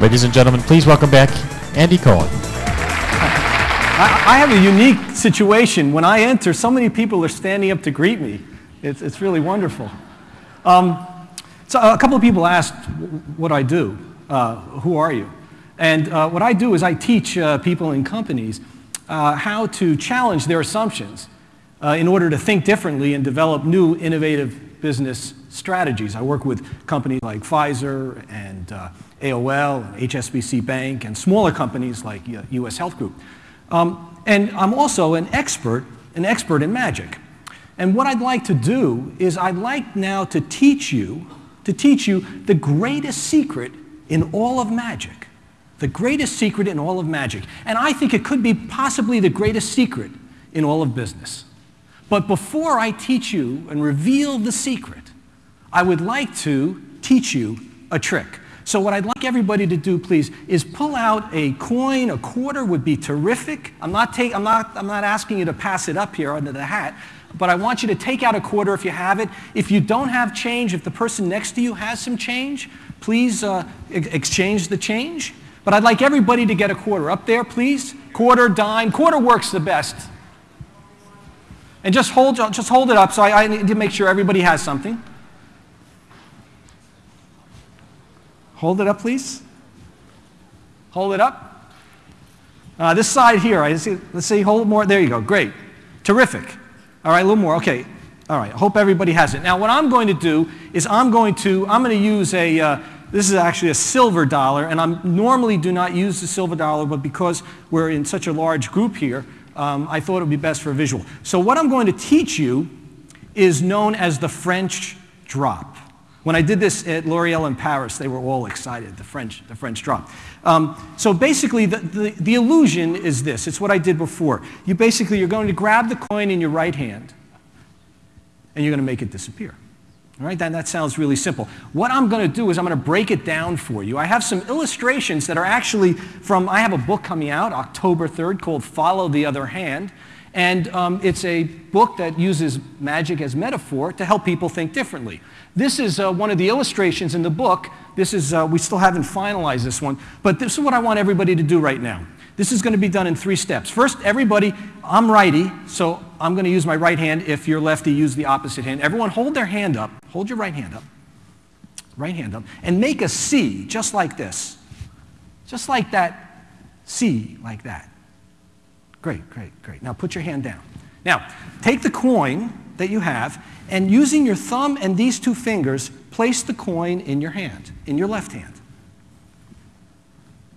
Ladies and gentlemen, please welcome back Andy Cohen. I, I have a unique situation. When I enter, so many people are standing up to greet me. It's, it's really wonderful. Um, so a couple of people asked what I do. Uh, who are you? And uh, what I do is I teach uh, people in companies uh, how to challenge their assumptions uh, in order to think differently and develop new innovative business strategies. I work with companies like Pfizer and uh, AOL and HSBC Bank and smaller companies like US Health Group. Um, and I'm also an expert, an expert in magic. And what I'd like to do is I'd like now to teach you, to teach you the greatest secret in all of magic. The greatest secret in all of magic. And I think it could be possibly the greatest secret in all of business. But before I teach you and reveal the secret, I would like to teach you a trick. So what I'd like everybody to do, please, is pull out a coin. A quarter would be terrific. I'm not, take, I'm, not, I'm not asking you to pass it up here under the hat, but I want you to take out a quarter if you have it. If you don't have change, if the person next to you has some change, please uh, exchange the change. But I'd like everybody to get a quarter. Up there, please. Quarter, dime. Quarter works the best. And just hold, just hold it up so I, I need to make sure everybody has something. Hold it up, please. Hold it up. Uh, this side here, I see, let's see, hold more. There you go. Great. Terrific. All right, a little more. Okay. All right. I hope everybody has it. Now, what I'm going to do is I'm going to, I'm going to use a, uh, this is actually a silver dollar, and I normally do not use the silver dollar, but because we're in such a large group here, um, I thought it would be best for a visual. So what I'm going to teach you is known as the French drop. When I did this at L'Oreal in Paris, they were all excited, the French, the French drop. Um, so basically, the, the, the illusion is this. It's what I did before. You basically, you're going to grab the coin in your right hand, and you're going to make it disappear. All right, that, that sounds really simple. What I'm going to do is I'm going to break it down for you. I have some illustrations that are actually from, I have a book coming out October 3rd called Follow the Other Hand. And um, it's a book that uses magic as metaphor to help people think differently. This is uh, one of the illustrations in the book. This is, uh, we still haven't finalized this one, but this is what I want everybody to do right now. This is going to be done in three steps. First, everybody, I'm righty, so I'm going to use my right hand. If you're lefty, use the opposite hand. Everyone hold their hand up. Hold your right hand up. Right hand up. And make a C, just like this. Just like that C, like that. Great, great, great. Now put your hand down. Now, take the coin that you have, and using your thumb and these two fingers, place the coin in your hand, in your left hand.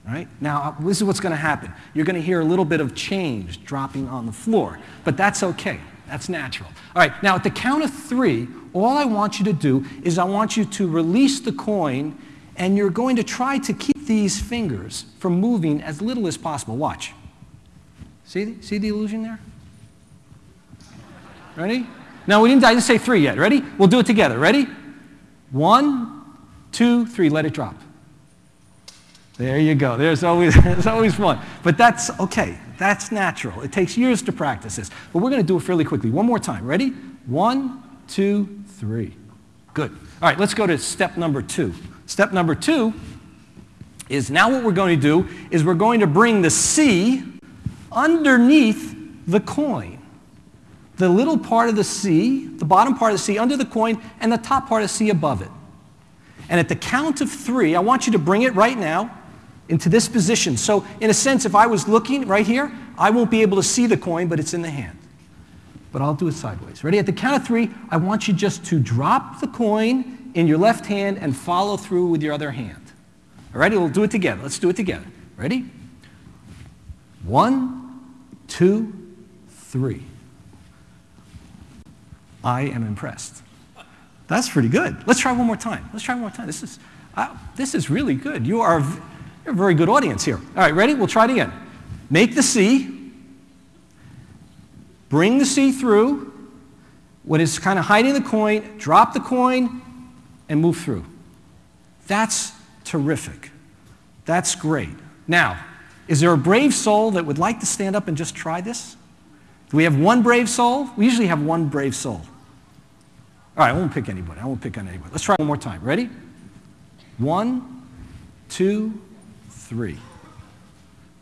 Right? Now, uh, this is what's going to happen. You're going to hear a little bit of change dropping on the floor, but that's okay. That's natural. All right, now at the count of three, all I want you to do is I want you to release the coin, and you're going to try to keep these fingers from moving as little as possible. Watch. See, see the illusion there? Ready? Now, we didn't, I didn't say three yet. Ready? We'll do it together. Ready? One, two, three. Let it drop. There you go. There's always, there's always one. But that's okay. That's natural. It takes years to practice this. But we're going to do it fairly quickly. One more time. Ready? One, two, three. Good. All right, let's go to step number two. Step number two is now what we're going to do is we're going to bring the C underneath the coin. The little part of the C, the bottom part of the C under the coin, and the top part of the C above it. And at the count of three, I want you to bring it right now into this position. So in a sense, if I was looking right here, I won't be able to see the coin, but it's in the hand. But I'll do it sideways. Ready? At the count of three, I want you just to drop the coin in your left hand and follow through with your other hand. All right? We'll do it together. Let's do it together. Ready? One, two, three. I am impressed. That's pretty good. Let's try one more time. Let's try one more time. This is, uh, this is really good. You are a very good audience here. All right, ready? We'll try it again. Make the C. Bring the C through. What is kind of hiding the coin, drop the coin, and move through. That's terrific. That's great. Now, is there a brave soul that would like to stand up and just try this? Do we have one brave soul? We usually have one brave soul. All right, I won't pick anybody. I won't pick on anybody. Let's try one more time. Ready? One, two, three.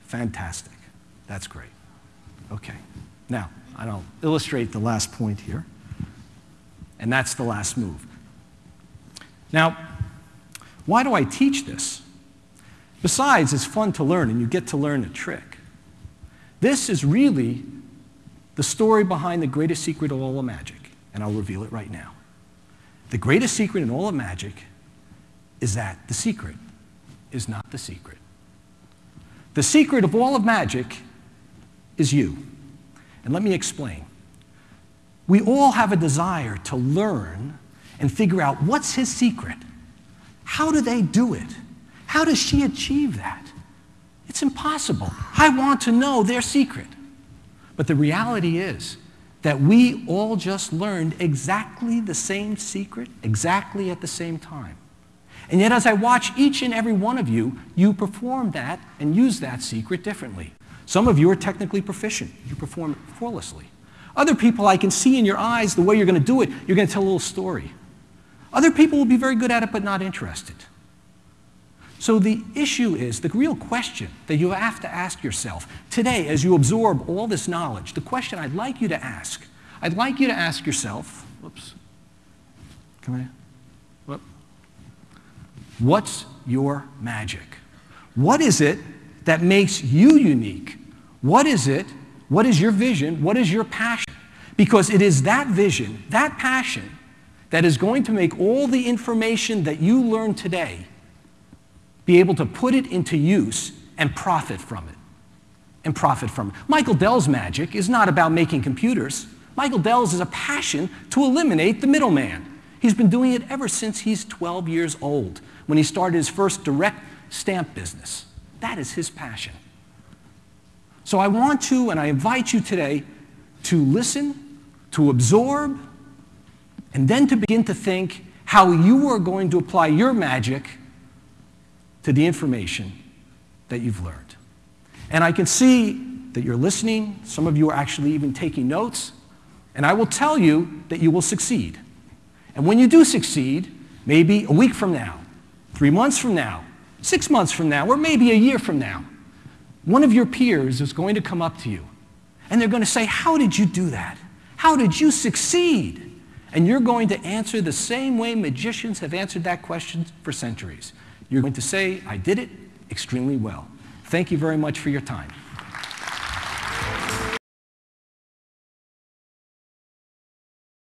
Fantastic. That's great. Okay. Now, I'll illustrate the last point here. And that's the last move. Now, why do I teach this? Besides, it's fun to learn and you get to learn a trick. This is really the story behind the greatest secret of all of magic, and I'll reveal it right now. The greatest secret in all of magic is that the secret is not the secret. The secret of all of magic is you. And let me explain. We all have a desire to learn and figure out what's his secret. How do they do it? How does she achieve that? It's impossible. I want to know their secret. But the reality is that we all just learned exactly the same secret, exactly at the same time. And yet, as I watch each and every one of you, you perform that and use that secret differently. Some of you are technically proficient, you perform it flawlessly. Other people, I can see in your eyes the way you're going to do it, you're going to tell a little story. Other people will be very good at it but not interested. So the issue is the real question that you have to ask yourself today as you absorb all this knowledge, the question I'd like you to ask, I'd like you to ask yourself, whoops, come here, whoop, what's your magic? What is it that makes you unique? What is it? What is your vision? What is your passion? Because it is that vision, that passion, that is going to make all the information that you learn today be able to put it into use and profit from it. And profit from it. Michael Dell's magic is not about making computers. Michael Dell's is a passion to eliminate the middleman. He's been doing it ever since he's 12 years old, when he started his first direct stamp business. That is his passion. So I want to, and I invite you today, to listen, to absorb, and then to begin to think how you are going to apply your magic to the information that you've learned. And I can see that you're listening. Some of you are actually even taking notes. And I will tell you that you will succeed. And when you do succeed, maybe a week from now, three months from now, six months from now, or maybe a year from now, one of your peers is going to come up to you and they're going to say, How did you do that? How did you succeed? And you're going to answer the same way magicians have answered that question for centuries. You're going to say, I did it extremely well. Thank you very much for your time.